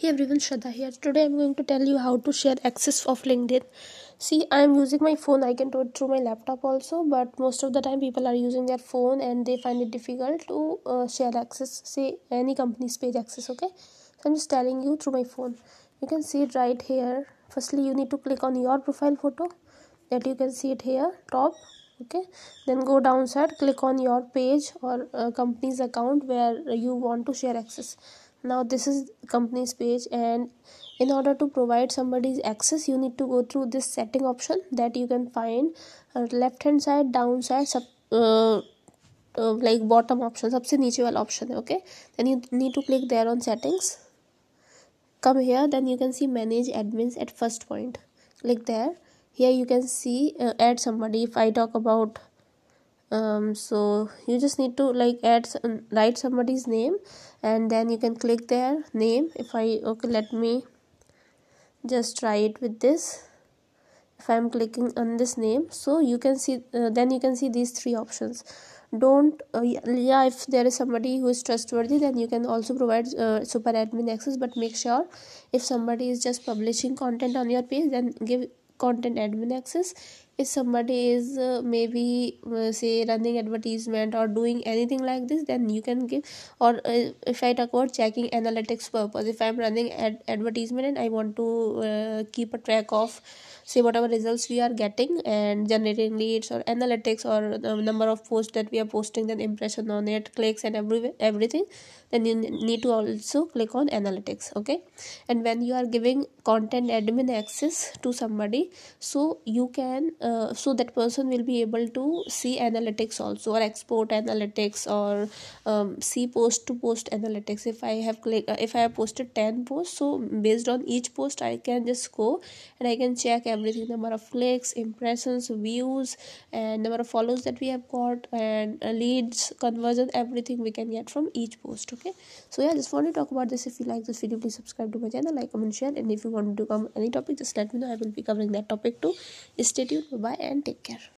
Hey everyone, Shraddha here. Today I'm going to tell you how to share access of LinkedIn. See, I'm using my phone. I can do it through my laptop also, but most of the time people are using their phone and they find it difficult to uh, share access, say any company's page access. Okay, so I'm just telling you through my phone. You can see it right here. Firstly, you need to click on your profile photo that you can see it here top okay then go downside click on your page or uh, company's account where you want to share access now this is company's page and in order to provide somebody's access you need to go through this setting option that you can find uh, left hand side down side sub, uh, uh, like bottom option सबसे नीचे वाला option है okay then you need to click there on settings come here then you can see manage admins at first point click there here you can see uh, add somebody if i talk about um, so you just need to like add some, write somebody's name and then you can click their name. If i okay let me just try it with this. If i'm clicking on this name so you can see uh, then you can see these three options. Don't uh, yeah if there is somebody who is trustworthy then you can also provide uh, super admin access but make sure if somebody is just publishing content on your page then give content admin access if somebody is uh, maybe uh, say running advertisement or doing anything like this then you can give. Or uh, if i talk about checking analytics purpose if i'm running ad advertisement and i want to uh, keep a track of say whatever results we are getting and generating leads or analytics or the number of posts that we are posting then impression on it clicks and every everything then you need to also click on analytics okay? And when you are giving content admin access to somebody so you can uh, so that person will be able to see analytics also or export analytics or um, see post to post analytics. If i have click uh, if i have posted 10 posts so based on each post i can just go and i can check everything. Number of clicks impressions views and number of follows that we have got and uh, leads conversion everything we can get from each post okay? So yeah just want to talk about this. If you like this video please subscribe to my channel like comment share and if you want to come any topic just let me know. I will be covering that topic too. Stay tuned bye and take care